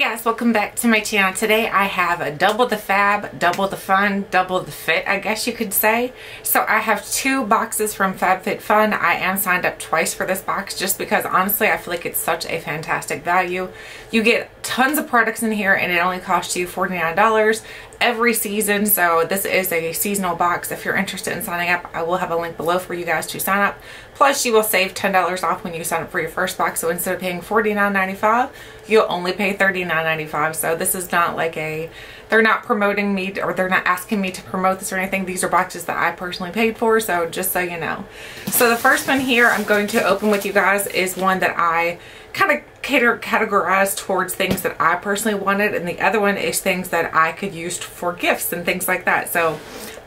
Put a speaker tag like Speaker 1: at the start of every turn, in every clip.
Speaker 1: guys, welcome back to my channel. Today I have a double the fab, double the fun, double the fit, I guess you could say. So I have two boxes from FabFitFun. I am signed up twice for this box just because honestly I feel like it's such a fantastic value. You get tons of products in here and it only costs you $49 every season. So this is a seasonal box. If you're interested in signing up, I will have a link below for you guys to sign up. Plus you will save $10 off when you sign up for your first box. So instead of paying $49.95, you'll only pay $39.95. So this is not like a, they're not promoting me or they're not asking me to promote this or anything. These are boxes that I personally paid for. So just so you know. So the first one here I'm going to open with you guys is one that I kind of cater categorized towards things that I personally wanted and the other one is things that I could use for gifts and things like that. So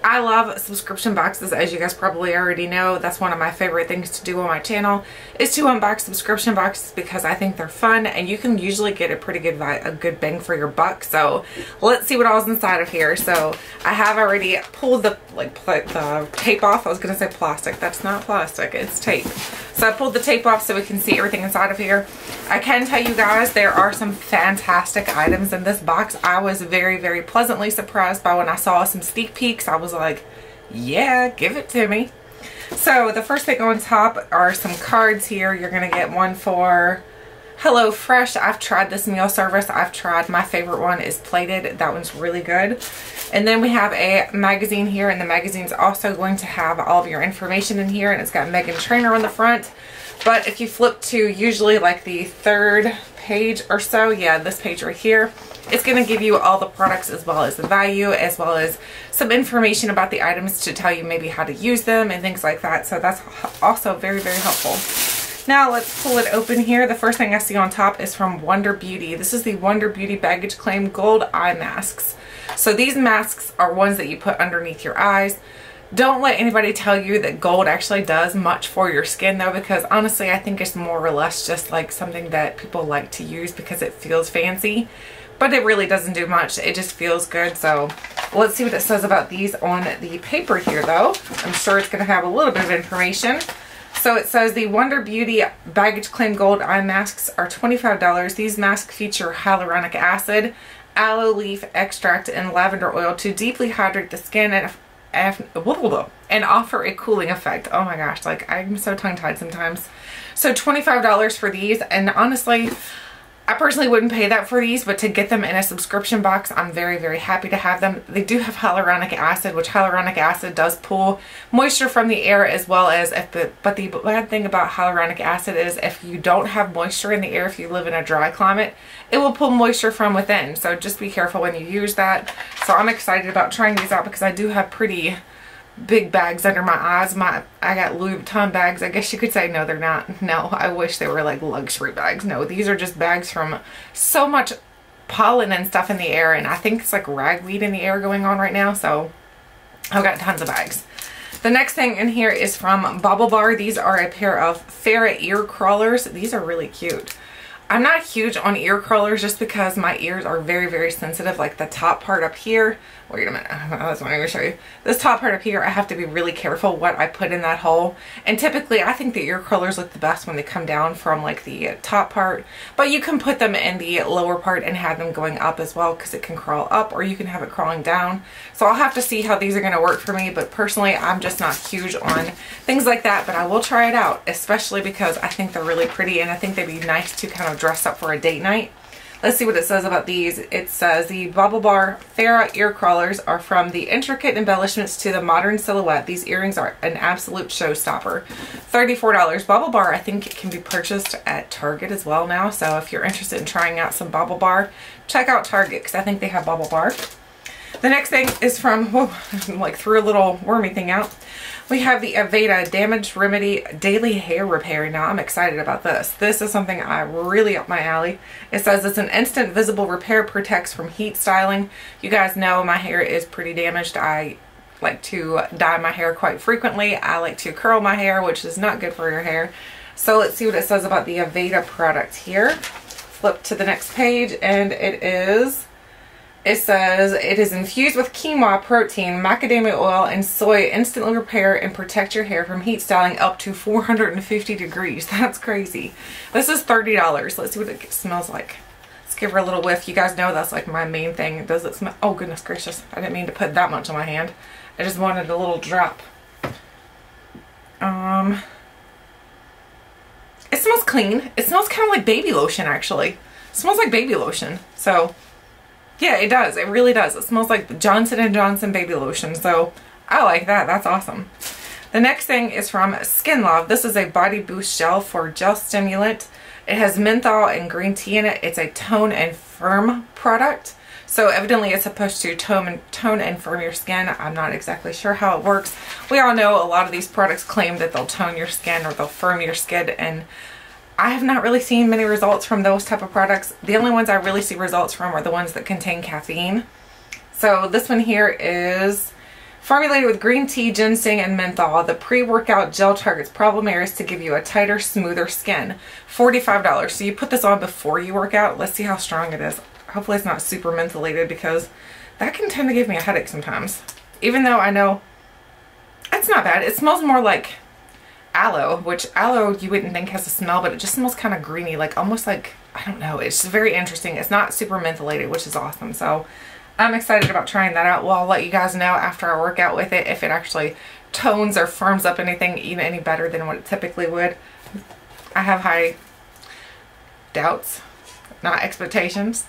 Speaker 1: I love subscription boxes as you guys probably already know. That's one of my favorite things to do on my channel is to unbox subscription boxes because I think they're fun and you can usually get a pretty good a good bang for your buck. So let's see what all's inside of here. So I have already pulled the like the tape off. I was gonna say plastic. That's not plastic, it's tape. So I pulled the tape off so we can see everything inside of here. I can tell you guys there are some fantastic items in this box. I was very, very pleasantly surprised by when I saw some sneak peeks. I was like, yeah, give it to me. So the first thing on top are some cards here. You're going to get one for Hello Fresh. I've tried this meal service. I've tried. My favorite one is plated. That one's really good. And then we have a magazine here and the magazine is also going to have all of your information in here and it's got Meghan Trainor on the front. But if you flip to usually like the third page or so, yeah, this page right here, it's going to give you all the products as well as the value as well as some information about the items to tell you maybe how to use them and things like that. So that's also very, very helpful. Now let's pull it open here. The first thing I see on top is from Wander Beauty. This is the Wander Beauty Baggage Claim Gold Eye Masks. So these masks are ones that you put underneath your eyes. Don't let anybody tell you that gold actually does much for your skin though because honestly I think it's more or less just like something that people like to use because it feels fancy. But it really doesn't do much. It just feels good. So let's see what it says about these on the paper here though. I'm sure it's going to have a little bit of information. So it says the Wander Beauty Baggage Claim Gold Eye Masks are $25. These masks feature hyaluronic acid, aloe leaf extract and lavender oil to deeply hydrate the skin and and offer a cooling effect. Oh my gosh, like I'm so tongue-tied sometimes. So $25 for these and honestly, I personally wouldn't pay that for these, but to get them in a subscription box, I'm very, very happy to have them. They do have hyaluronic acid, which hyaluronic acid does pull moisture from the air as well as if the, but the bad thing about hyaluronic acid is if you don't have moisture in the air, if you live in a dry climate, it will pull moisture from within. So just be careful when you use that. So I'm excited about trying these out because I do have pretty big bags under my eyes. My I got Louis Vuitton bags. I guess you could say no, they're not. No, I wish they were like luxury bags. No, these are just bags from so much pollen and stuff in the air. And I think it's like ragweed in the air going on right now. So I've got tons of bags. The next thing in here is from BaubleBar. These are a pair of Farah ear crawlers. These are really cute. I'm not huge on ear curlers just because my ears are very, very sensitive. Like the top part up here. Wait a minute. I was wanting to show you. This top part up here, I have to be really careful what I put in that hole. And typically, I think the ear curlers look the best when they come down from like the top part. But you can put them in the lower part and have them going up as well because it can crawl up or you can have it crawling down. So I'll have to see how these are going to work for me. But personally, I'm just not huge on things like that. But I will try it out, especially because I think they're really pretty and I think they'd be nice to kind of dress up for a date night. Let's see what it says about these. It says the BaubleBar Farah ear crawlers are from the intricate embellishments to the modern silhouette. These earrings are an absolute showstopper. $34. BaubleBar I think it can be purchased at Target as well now. So if you're interested in trying out some BaubleBar, check out Target because I think they have BaubleBar. The next thing is from, whoa, like threw a little wormy thing out. We have the Aveda Damage Remedy Daily Hair Repair. Now I'm excited about this. This is something I really up my alley. It says it's an instant visible repair, protects from heat styling. You guys know my hair is pretty damaged. I like to dye my hair quite frequently. I like to curl my hair, which is not good for your hair. So let's see what it says about the Aveda product here. Flip to the next page and it is it says it is infused with quinoa protein, macadamia oil, and soy. Instantly repair and protect your hair from heat styling up to 450 degrees. That's crazy. This is $30. Let's see what it smells like. Let's give her a little whiff. You guys know that's like my main thing. Does it smell? Oh, goodness gracious. I didn't mean to put that much on my hand. I just wanted a little drop. Um, it smells clean. It smells kind of like baby lotion, actually. It smells like baby lotion. So, yeah, it does. It really does. It smells like Johnson & Johnson baby lotion. So, I like that. That's awesome. The next thing is from Skinlove. This is a body boost gel for gel stimulant. It has menthol and green tea in it. It's a tone and firm product. So evidently it's supposed to tone and, tone and firm your skin. I'm not exactly sure how it works. We all know a lot of these products claim that they'll tone your skin or they'll firm your skin and I have not really seen many results from those type of products. The only ones I really see results from are the ones that contain caffeine. So this one here is Formulated with green tea, ginseng, and menthol, the pre-workout gel targets problem areas to give you a tighter, smoother skin. $45. So you put this on before you work out. Let's see how strong it is. Hopefully it's not super mentholated because that can tend to give me a headache sometimes. Even though I know it's not bad. It smells more like aloe, which aloe you wouldn't think has a smell, but it just smells kind of greeny, like almost like, I don't know. It's very interesting. It's not super mentholated, which is awesome. So I'm excited about trying that out. Well, I'll let you guys know after I work out with it if it actually tones or firms up anything even any better than what it typically would. I have high doubts, not expectations.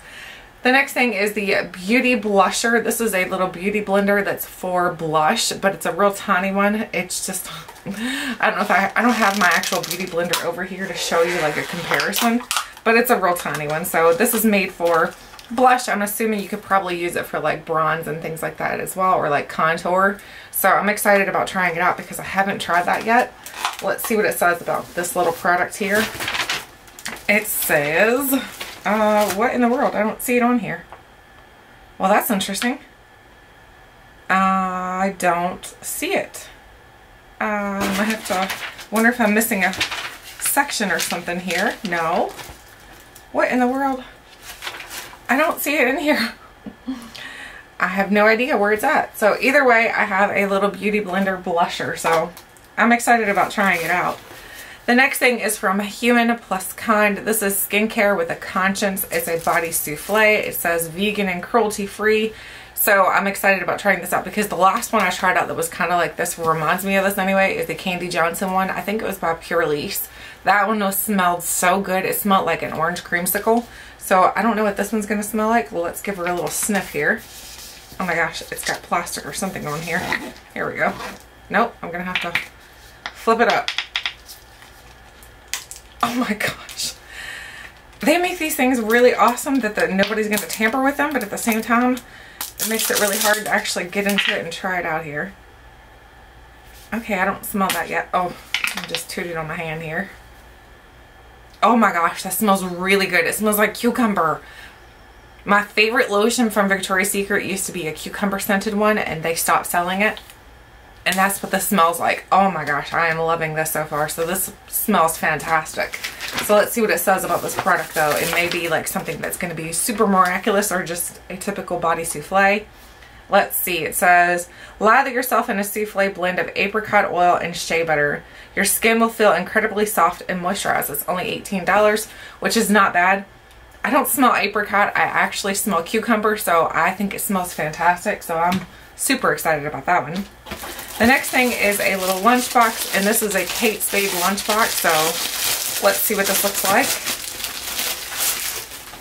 Speaker 1: The next thing is the Beauty Blusher. This is a little beauty blender that's for blush, but it's a real tiny one. It's just, I don't know if I, I don't have my actual beauty blender over here to show you like a comparison, but it's a real tiny one. So this is made for blush, I'm assuming you could probably use it for like bronze and things like that as well, or like contour. So I'm excited about trying it out because I haven't tried that yet. Let's see what it says about this little product here. It says, uh, what in the world? I don't see it on here. Well, that's interesting. Uh, I don't see it. Um, I have to wonder if I'm missing a section or something here. No. What in the world? I don't see it in here. I have no idea where it's at. So either way, I have a little Beauty Blender blusher. So I'm excited about trying it out. The next thing is from Human Plus Kind. This is skincare with a conscience. It's a body souffle. It says vegan and cruelty free. So I'm excited about trying this out because the last one I tried out that was kind of like this, reminds me of this anyway, is the Kandee Johnson one. I think it was by Purlisse. That one was smelled so good. It smelled like an orange creamsicle. So I don't know what this one's going to smell like. Well, let's give her a little sniff here. Oh my gosh, it's got plastic or something on here. Here we go. Nope, I'm going to have to flip it up. Oh my gosh. They make these things really awesome that the, nobody's going to tamper with them, but at the same time, it makes it really hard to actually get into it and try it out here. Okay, I don't smell that yet. Oh, I just tooted on my hand here. Oh my gosh, that smells really good. It smells like cucumber. My favorite lotion from Victoria's Secret used to be a cucumber scented one and they stopped selling it. And that's what this smells like. Oh my gosh, I am loving this so far. So this smells fantastic. So let's see what it says about this product though. It may be like something that's going to be super miraculous or just a typical body souffle. Let's see, it says, lather yourself in a souffle blend of apricot oil and shea butter. Your skin will feel incredibly soft and moisturized. It's only $18, which is not bad. I don't smell apricot. I actually smell cucumber, so I think it smells fantastic. So I'm super excited about that one. The next thing is a little lunchbox, and this is a Kate Spade lunchbox. So let's see what this looks like.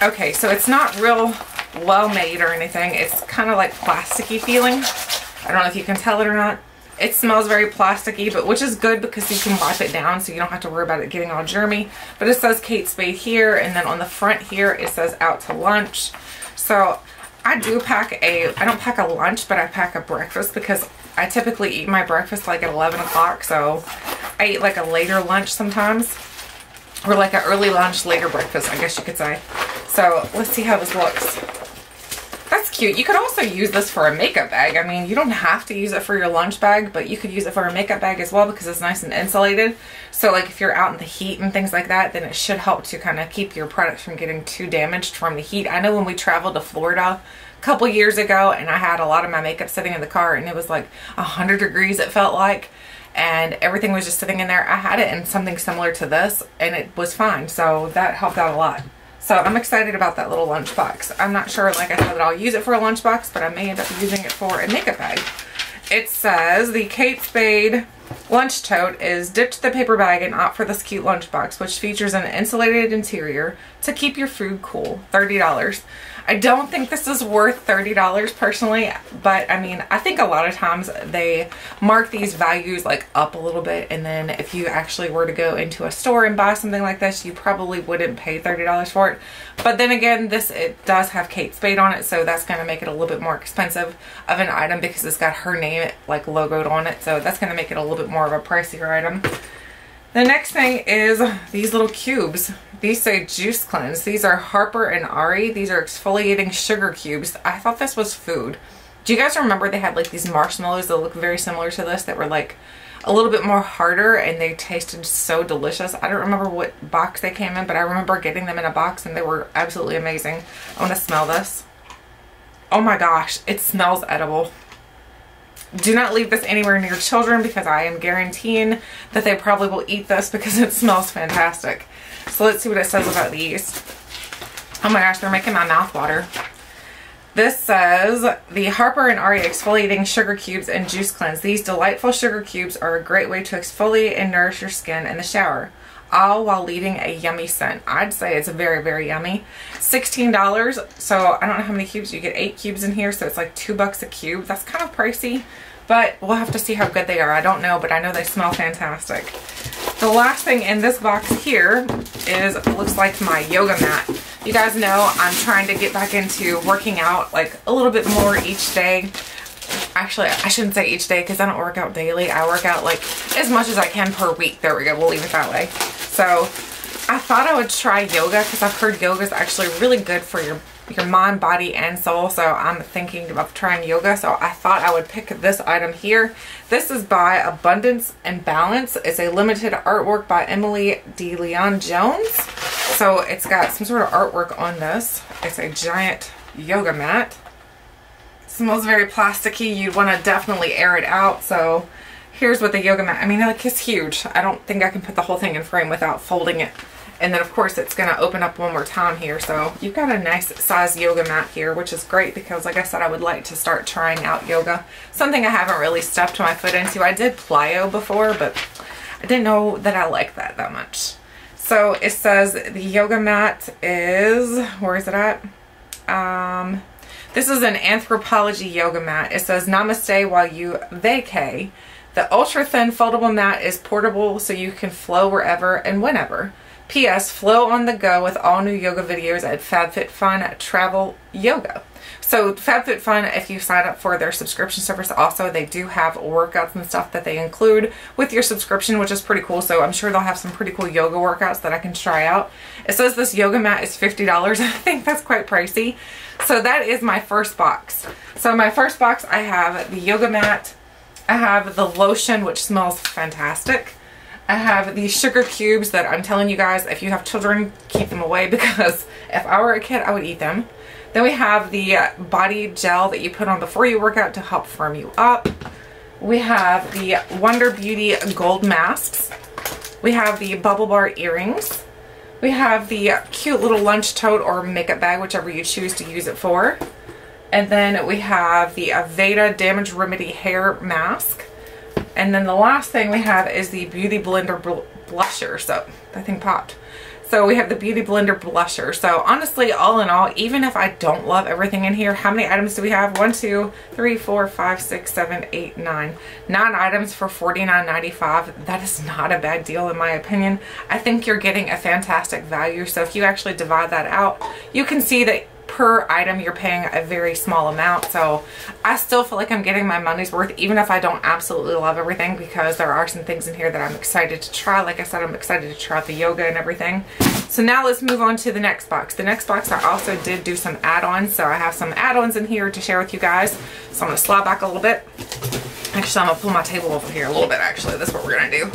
Speaker 1: Okay, so it's not real well made or anything. It's kind of like plasticky feeling. I don't know if you can tell it or not. It smells very plasticky, but which is good because you can wipe it down so you don't have to worry about it getting all germy. But it says Kate Spade here, and then on the front here it says out to lunch. So I do pack a, I don't pack a lunch, but I pack a breakfast because I typically eat my breakfast like at 11 o'clock. So I eat like a later lunch sometimes. Or like an early lunch, later breakfast, I guess you could say. So let's see how this looks. That's cute. You could also use this for a makeup bag. I mean, you don't have to use it for your lunch bag, but you could use it for a makeup bag as well because it's nice and insulated. So like if you're out in the heat and things like that, then it should help to kind of keep your products from getting too damaged from the heat. I know when we traveled to Florida a couple years ago and I had a lot of my makeup sitting in the car and it was like 100 degrees it felt like and everything was just sitting in there. I had it in something similar to this and it was fine. So that helped out a lot. So I'm excited about that little lunchbox. I'm not sure, like I said, that I'll use it for a lunchbox, but I may end up using it for a makeup bag. It says the Kate Spade lunch tote is ditch the paper bag and opt for this cute lunchbox, which features an insulated interior to keep your food cool. $30. I don't think this is worth $30 personally, but I mean, I think a lot of times they mark these values like up a little bit and then if you actually were to go into a store and buy something like this, you probably wouldn't pay $30 for it. But then again, this it does have Kate Spade on it, so that's going to make it a little bit more expensive of an item because it's got her name like logoed on it, so that's going to make it a little bit more of a pricier item. The next thing is these little cubes. These say Juice Cleanse. These are Harper and Ari. These are exfoliating sugar cubes. I thought this was food. Do you guys remember they had like these marshmallows that look very similar to this that were like a little bit more harder and they tasted so delicious. I don't remember what box they came in, but I remember getting them in a box and they were absolutely amazing. I want to smell this. Oh my gosh, it smells edible. Do not leave this anywhere near children because I am guaranteeing that they probably will eat this because it smells fantastic. So let's see what it says about these. Oh my gosh, they're making my mouth water. This says, the Harper and Ari Exfoliating Sugar Cubes and Juice Cleanse. These delightful sugar cubes are a great way to exfoliate and nourish your skin in the shower, all while leaving a yummy scent. I'd say it's very, very yummy. $16, so I don't know how many cubes. You get eight cubes in here, so it's like two bucks a cube. That's kind of pricey, but we'll have to see how good they are. I don't know, but I know they smell fantastic. The last thing in this box here is, looks like my yoga mat. You guys know I'm trying to get back into working out like a little bit more each day. Actually, I shouldn't say each day because I don't work out daily. I work out like as much as I can per week. There we go. We'll leave it that way. So I thought I would try yoga because I've heard yoga is actually really good for your your mind, body, and soul. So I'm thinking of trying yoga. So I thought I would pick this item here. This is by Abundance and Balance. It's a limited artwork by Emily De Leon Jones. So it's got some sort of artwork on this. It's a giant yoga mat. Smells very plasticky. You'd want to definitely air it out. So here's what the yoga mat, I mean, like it's huge. I don't think I can put the whole thing in frame without folding it and then of course it's going to open up one more time here. So you've got a nice size yoga mat here, which is great because like I said, I would like to start trying out yoga. Something I haven't really stepped my foot into. I did plyo before, but I didn't know that I liked that that much. So it says the yoga mat is, where is it at? Um, this is an Anthropologie yoga mat. It says namaste while you vacay. The ultra thin foldable mat is portable so you can flow wherever and whenever. P.S. Flow on the go with all new yoga videos at FabFitFun Travel Yoga. So FabFitFun, if you sign up for their subscription service also, they do have workouts and stuff that they include with your subscription, which is pretty cool. So I'm sure they'll have some pretty cool yoga workouts that I can try out. It says this yoga mat is $50. I think that's quite pricey. So that is my first box. So my first box, I have the yoga mat. I have the lotion, which smells fantastic. I have these sugar cubes that I'm telling you guys, if you have children, keep them away because if I were a kid, I would eat them. Then we have the body gel that you put on before you work out to help firm you up. We have the Wander Beauty gold masks. We have the BaubleBar earrings. We have the cute little lunch tote or makeup bag, whichever you choose to use it for. And then we have the Aveda Damage Remedy Hair Mask. And then the last thing we have is the Beauty Blender bl blusher. So that thing popped. So we have the Beauty Blender blusher. So honestly, all in all, even if I don't love everything in here, how many items do we have? One, two, three, four, five, six, seven, eight, nine. Nine items for $49.95. That is not a bad deal in my opinion. I think you're getting a fantastic value. So if you actually divide that out, you can see that per item you're paying a very small amount. So I still feel like I'm getting my money's worth even if I don't absolutely love everything because there are some things in here that I'm excited to try. Like I said I'm excited to try the yoga and everything. So now let's move on to the next box. The next box I also did do some add-ons. So I have some add-ons in here to share with you guys. So I'm gonna slide back a little bit. Actually I'm gonna pull my table over here a little bit actually. That's what we're gonna do.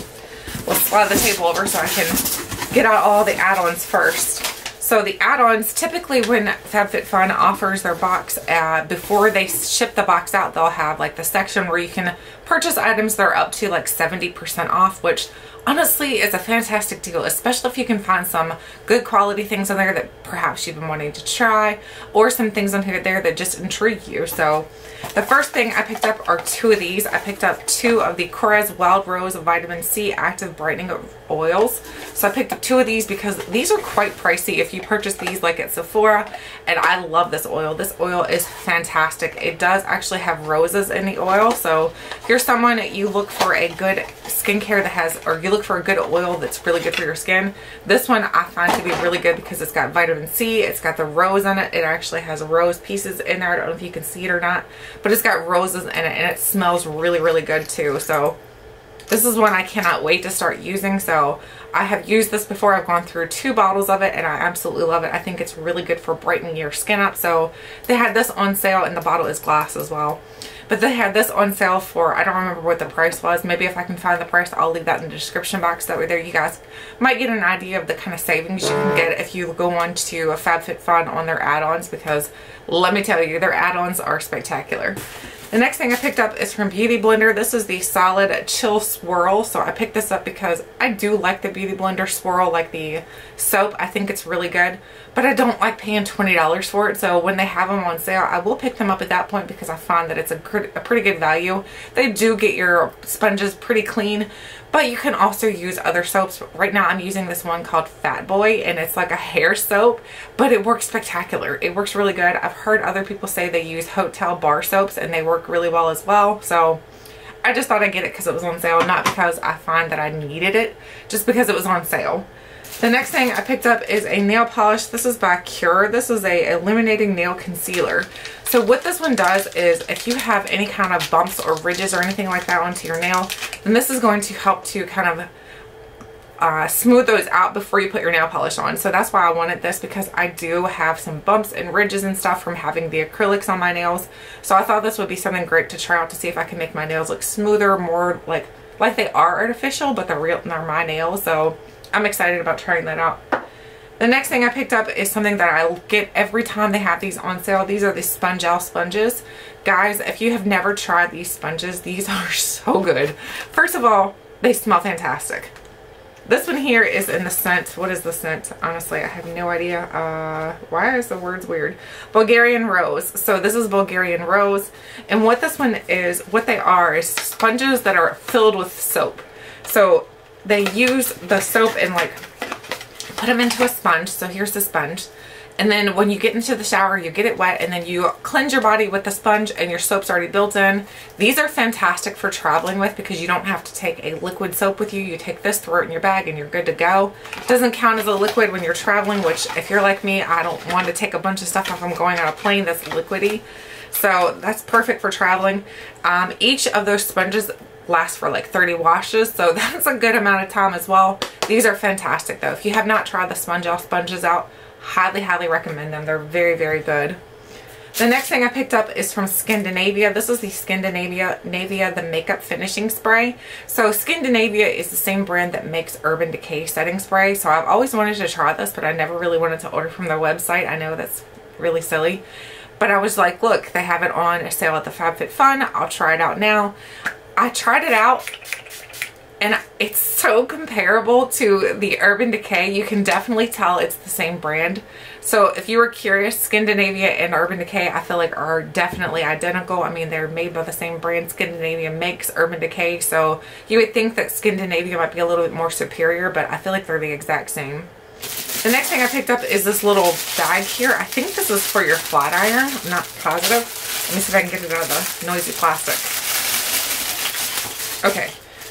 Speaker 1: We'll slide the table over so I can get out all the add-ons first So the add-ons, typically when FabFitFun offers their box, uh, before they ship the box out, they'll have like the section where you can purchase items that are up to like 70% off, which honestly is a fantastic deal, especially if you can find some good quality things in there that perhaps you've been wanting to try or some things on here there that just intrigue you. So the first thing I picked up are two of these. I picked up two of the Korres Wild Rose Vitamin C Active Brightening Oils. So I picked up two of these because these are quite pricey if you purchase these like at Sephora. And I love this oil. This oil is fantastic. It does actually have roses in the oil. So if you're someone you look for a good skincare that has, or you look for a good oil that's really good for your skin, this one I find to be really good because it's got vitamin C. It's got the rose in it. It actually has rose pieces in there. I don't know if you can see it or not but it's got roses in it and it smells really, really good too. So this is one I cannot wait to start using. So I have used this before. I've gone through two bottles of it and I absolutely love it. I think it's really good for brightening your skin up. So they had this on sale and the bottle is glass as well. But they had this on sale for, I don't remember what the price was. Maybe if I can find the price, I'll leave that in the description box. That way there you guys might get an idea of the kind of savings you can get if you go on to a FabFitFun on their add-ons because let me tell you, their add-ons are spectacular. The next thing I picked up is from Beauty Blender. This is the Solid Chill Swirl. So I picked this up because I do like the Beauty Blender Swirl, like the soap. I think it's really good, but I don't like paying $20 for it. So when they have them on sale, I will pick them up at that point because I find that it's a, a pretty good value. They do get your sponges pretty clean, but you can also use other soaps. Right now I'm using this one called Fat Boy and it's like a hair soap, but it works spectacular. It works really good. I've heard other people say they use hotel bar soaps and they work really well as well. So I just thought I'd get it because it was on sale, not because I find that I needed it, just because it was on sale. The next thing I picked up is a nail polish. This is by Cure. This is a illuminating nail concealer. So what this one does is if you have any kind of bumps or ridges or anything like that onto your nail, then this is going to help to kind of uh, smooth those out before you put your nail polish on. So that's why I wanted this because I do have some bumps and ridges and stuff from having the acrylics on my nails. So I thought this would be something great to try out to see if I can make my nails look smoother, more like like they are artificial, but they're real, they're my nails. So I'm excited about trying that out. The next thing I picked up is something that I get every time they have these on sale. These are the Spongelle sponges. Guys, if you have never tried these sponges, these are so good. First of all, they smell fantastic. This one here is in the scent. What is the scent? Honestly, I have no idea. Uh, why is the words weird? Bulgarian Rose. So this is Bulgarian Rose. And what this one is, what they are is sponges that are filled with soap. So they use the soap and like put them into a sponge. So here's the sponge. And then when you get into the shower, you get it wet and then you cleanse your body with the sponge and your soap's already built in. These are fantastic for traveling with because you don't have to take a liquid soap with you. You take this, throw it in your bag and you're good to go. It doesn't count as a liquid when you're traveling, which if you're like me, I don't want to take a bunch of stuff if I'm going on a plane that's liquidy. So that's perfect for traveling. Um, each of those sponges last for like 30 washes so that's a good amount of time as well these are fantastic though if you have not tried the Spongelle sponges out highly highly recommend them they're very very good the next thing I picked up is from Skindinavia. This is the Skindinavia Navia, the makeup finishing spray. So Skindinavia is the same brand that makes Urban Decay setting spray. So I've always wanted to try this, but I never really wanted to order from their website. I know that's really silly. But I was like, look, they have it on a sale at the FabFitFun. I'll try it out now. I tried it out and it's so comparable to the Urban Decay. You can definitely tell it's the same brand. So if you were curious, Skindinavia and Urban Decay I feel like are definitely identical. I mean, they're made by the same brand. Skindinavia makes Urban Decay, so you would think that Skindinavia might be a little bit more superior, but I feel like they're the exact same. The next thing I picked up is this little bag here. I think this is for your flat iron. I'm not positive. Let me see if I can get it out of the noisy plastic. Okay,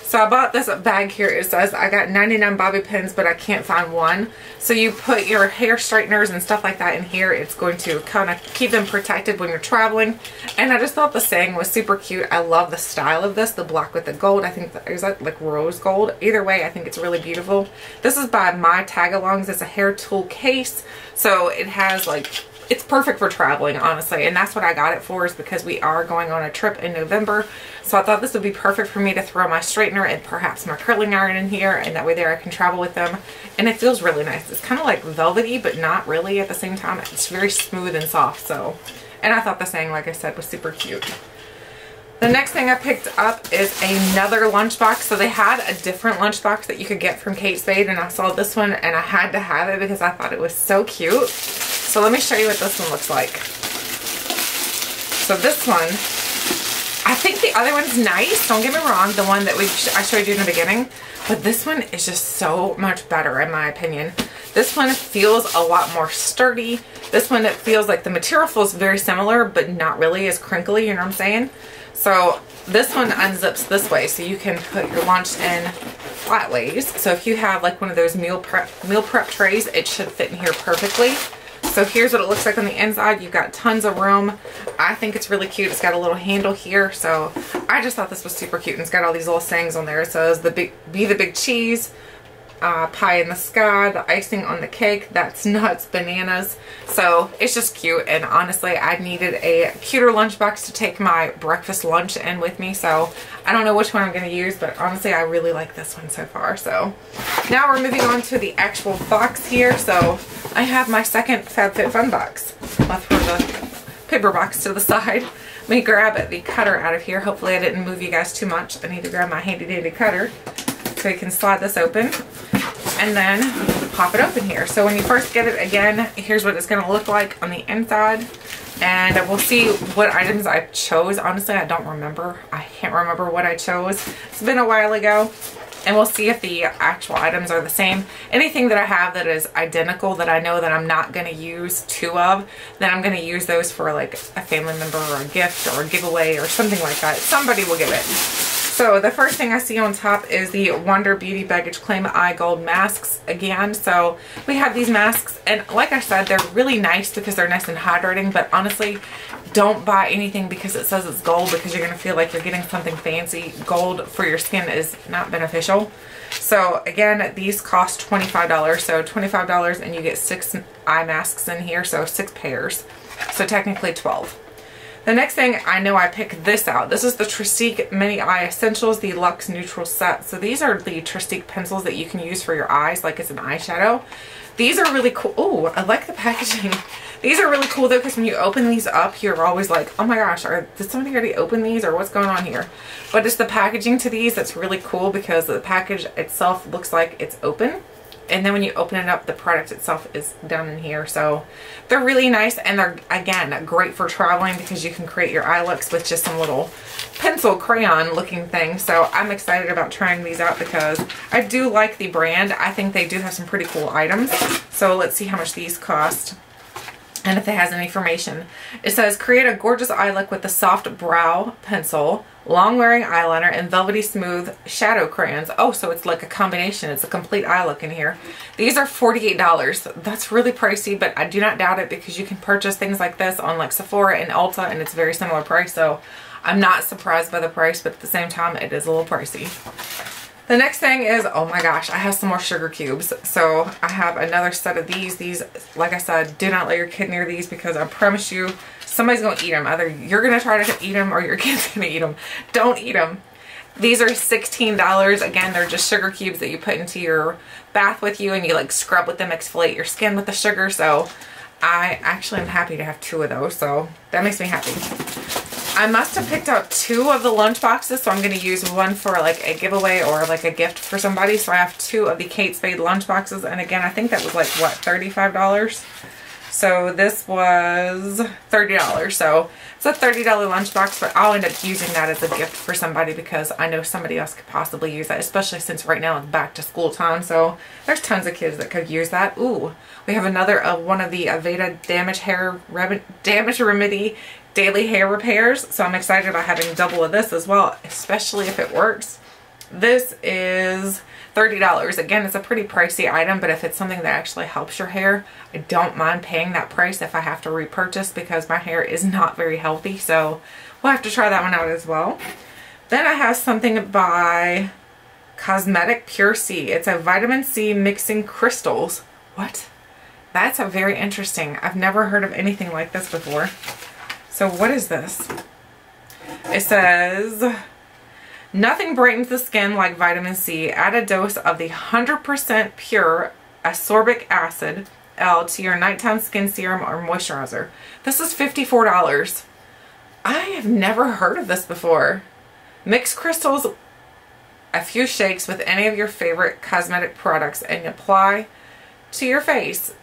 Speaker 1: so I bought this bag here. It says I got 99 bobby pins, but I can't find one. So you put your hair straighteners and stuff like that in here. It's going to kind of keep them protected when you're traveling. And I just thought the saying was super cute. I love the style of this, the black with the gold. I think, that, is that like rose gold? Either way, I think it's really beautiful. This is by MyTagAlongs. It's a hair tool case. So it has like it's perfect for traveling, honestly. And that's what I got it for is because we are going on a trip in November. So I thought this would be perfect for me to throw my straightener and perhaps my curling iron in here. And that way there I can travel with them. And it feels really nice. It's kind of like velvety, but not really at the same time. It's very smooth and soft. So, and I thought the saying, like I said, was super cute. The next thing I picked up is another lunchbox. So they had a different lunchbox that you could get from Kate Spade and I saw this one and I had to have it because I thought it was so cute. So let me show you what this one looks like. So this one, I think the other one's nice. Don't get me wrong, the one that we I showed you in the beginning. But this one is just so much better in my opinion. This one feels a lot more sturdy. This one, it feels like the material feels very similar, but not really as crinkly, you know what I'm saying? So this one unzips this way so you can put your lunch in flat ways. So if you have like one of those meal prep, meal prep trays, it should fit in here perfectly. So here's what it looks like on the inside. You've got tons of room. I think it's really cute. It's got a little handle here. So I just thought this was super cute. And it's got all these little sayings on there. It says, the big, be the big cheese, uh, pie in the sky, the icing on the cake, that's nuts, bananas. So it's just cute and honestly I needed a cuter lunchbox to take my breakfast lunch in with me so I don't know which one I'm going to use but honestly I really like this one so far. So now we're moving on to the actual box here. So I have my second FabFitFun box. Throw the paper box to the side. Let me grab the cutter out of here. Hopefully I didn't move you guys too much. I need to grab my handy dandy cutter so you can slide this open and then pop it open here. So when you first get it again, here's what it's going to look like on the inside. And we'll see what items I chose. Honestly, I don't remember. I can't remember what I chose. It's been a while ago. And we'll see if the actual items are the same. Anything that I have that is identical that I know that I'm not going to use two of, then I'm going to use those for like a family member or a gift or a giveaway or something like that. Somebody will give it. So the first thing I see on top is the Wander Beauty Baggage Claim Eye Gold masks again. So we have these masks and like I said, they're really nice because they're nice and hydrating, but honestly, don't buy anything because it says it's gold because you're going to feel like you're getting something fancy. Gold for your skin is not beneficial. So again, these cost $25. So $25 and you get six eye masks in here. So six pairs. So technically 12. The next thing I know I picked this out. This is the Trestique Mini Eye Essentials, the Luxe Neutral Set. So these are the Trestique pencils that you can use for your eyes like it's an eyeshadow. These are really cool. Oh, I like the packaging. These are really cool though because when you open these up, you're always like, oh my gosh, are, did somebody already open these or what's going on here? But it's the packaging to these that's really cool because the package itself looks like it's open and then when you open it up the product itself is down in here. So they're really nice and they're again great for traveling because you can create your eye looks with just some little pencil crayon looking thing. So I'm excited about trying these out because I do like the brand. I think they do have some pretty cool items. So let's see how much these cost and if it has any information. It says, create a gorgeous eye look with the soft brow pencil, long wearing eyeliner, and velvety smooth shadow crayons. Oh, so it's like a combination. It's a complete eye look in here. These are $48. That's really pricey, but I do not doubt it because you can purchase things like this on like Sephora and Ulta and it's very similar price. So I'm not surprised by the price, but at the same time, it is a little pricey. The next thing is, oh my gosh, I have some more sugar cubes. So I have another set of these. These, like I said, do not let your kid near these because I promise you, somebody's going to eat them. Either you're going to try to eat them or your kid's going to eat them. Don't eat them. These are $16. Again, they're just sugar cubes that you put into your bath with you and you like scrub with them, exfoliate your skin with the sugar. So I actually am happy to have two of those. So that makes me happy. I must have picked out two of the lunch boxes, so I'm going to use one for like a giveaway or like a gift for somebody. So I have two of the Kate Spade lunch boxes, and again, I think that was like, what, $35? So this was $30. So it's a $30 lunchbox, but I'll end up using that as a gift for somebody because I know somebody else could possibly use that, especially since right now it's back to school time. So there's tons of kids that could use that. Ooh, we have another uh, one of the Aveda Damage Hair Rem Damage Remedy daily hair repairs. So I'm excited about having double of this as well, especially if it works. This is $30. Again, it's a pretty pricey item, but if it's something that actually helps your hair, I don't mind paying that price if I have to repurchase because my hair is not very healthy. So we'll have to try that one out as well. Then I have something by Cosmedix Pure C. It's a vitamin C mixing crystals. What? That's a very interesting. I've never heard of anything like this before. So what is this? It says, nothing brightens the skin like vitamin C. Add a dose of the 100% pure ascorbic acid L to your nighttime skin serum or moisturizer. This is $54. I have never heard of this before. Mix crystals, a few shakes with any of your favorite cosmetic products and apply to your face.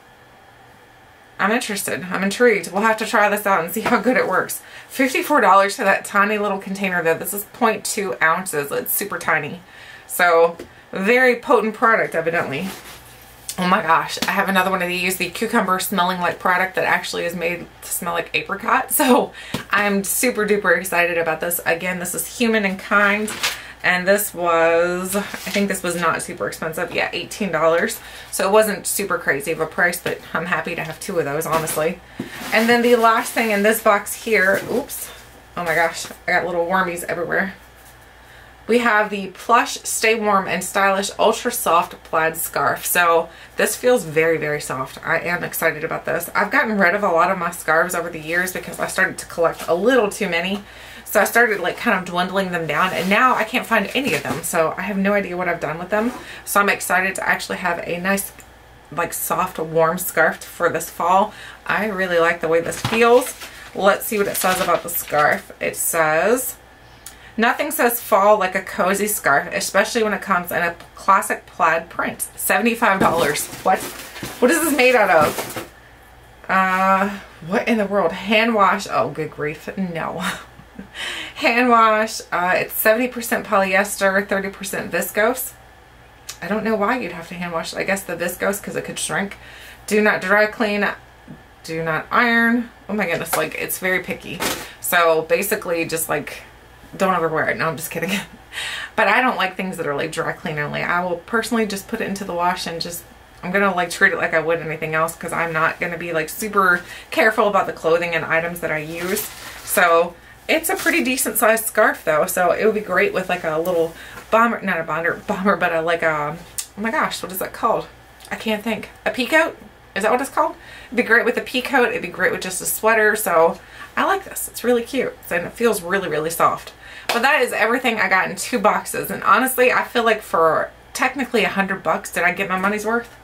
Speaker 1: I'm interested. I'm intrigued. We'll have to try this out and see how good it works. $54 for that tiny little container though. This is 0.2 ounces. It's super tiny. So very potent product evidently. Oh my gosh, I have another one of these, the cucumber smelling like product that actually is made to smell like apricot. So I'm super duper excited about this. Again, this is Human and Kind. And this was, I think this was not super expensive. Yeah, $18. So it wasn't super crazy of a price, but I'm happy to have two of those, honestly. And then the last thing in this box here, oops. Oh my gosh, I got little wormies everywhere. We have the Plush Stay Warm and Stylish Ultra Soft Plaid Scarf. So this feels very, very soft. I am excited about this. I've gotten rid of a lot of my scarves over the years because I started to collect a little too many. So I started like kind of dwindling them down and now I can't find any of them. So I have no idea what I've done with them. So I'm excited to actually have a nice like soft warm scarf for this fall. I really like the way this feels. Let's see what it says about the scarf. It says Nothing says fall like a cozy scarf, especially when it comes in a classic plaid print. $75. What? What is this made out of? Uh, what in the world? Hand wash. Oh, good grief. No. Hand wash. Uh, it's 70% polyester, 30% viscose. I don't know why you'd have to hand wash. I guess the viscose because it could shrink. Do not dry clean. Do not iron. Oh my goodness, like it's very picky. So basically just like don't ever wear it. No, I'm just kidding. but I don't like things that are like dry clean only. I will personally just put it into the wash and just I'm gonna like treat it like I would anything else because I'm not gonna be like super careful about the clothing and items that I use. So it's a pretty decent sized scarf though. So it would be great with like a little bomber, not a bomber, bomber, but a like a, oh my gosh, what is that called? I can't think. A pea coat? Is that what it's called? It'd be great with a pea coat. It'd be great with just a sweater. So I like this. It's really cute. And it feels really, really soft. But that is everything I got in two boxes. And honestly, I feel like for technically a hundred bucks, did I get my money's worth?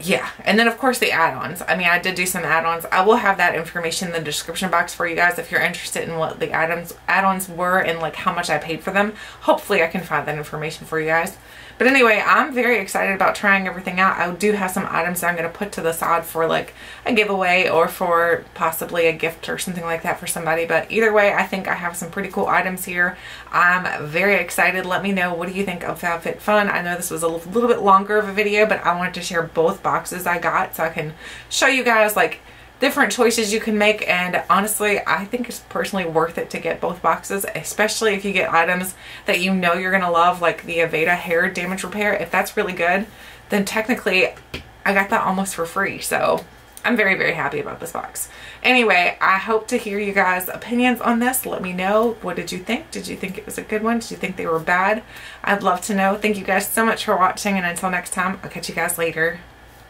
Speaker 1: Yeah and then of course the add-ons i mean i did do some add-ons i will have that information in the description box for you guys if you're interested in what the items add-ons were and like how much i paid for them hopefully i can find that information for you guys but anyway, I'm very excited about trying everything out. I do have some items that I'm going to put to the side for like a giveaway or for possibly a gift or something like that for somebody. But either way, I think I have some pretty cool items here. I'm very excited. Let me know what do you think of FabFitFun I know this was a little bit longer of a video, but I wanted to share both boxes I got so I can show you guys like different choices you can make and honestly I think it's personally worth it to get both boxes especially if you get items that you know you're gonna love like the Aveda hair damage repair. If that's really good then technically I got that almost for free so I'm very very happy about this box. Anyway I hope to hear you guys opinions on this. Let me know. What did you think? Did you think it was a good one? Did you think they were bad? I'd love to know. Thank you guys so much for watching and until next time I'll catch you guys later